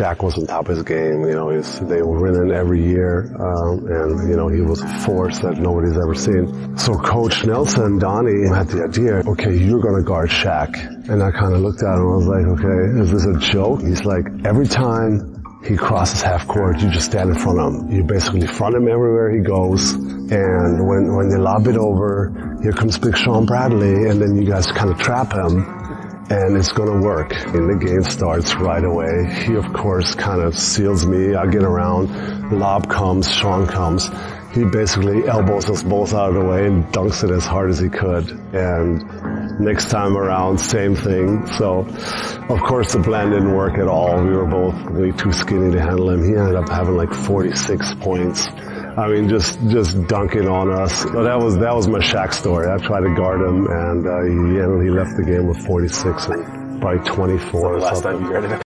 Shaq was on top of his game. You know, they were winning every year, um, and you know he was a force that nobody's ever seen. So Coach Nelson, Donnie had the idea. Okay, you're going to guard Shaq, and I kind of looked at him. I was like, okay, is this a joke? He's like, every time he crosses half court, you just stand in front of him. You basically front him everywhere he goes. And when, when they lob it over, here comes Big Shawn Bradley, and then you guys kind of trap him, and it's gonna work. And the game starts right away. He of course kind of seals me. I get around, lob comes, Shawn comes. He basically elbows us both out of the way and dunks it as hard as he could. And next time around, same thing. So, of course, the plan didn't work at all. We were both way too skinny to handle him. He ended up having like 46 points. I mean, just just dunking on us. So that was that was my Shaq story. I tried to guard him, and uh, he, he left the game with 46 and probably 24 or Last something. time you guarded him.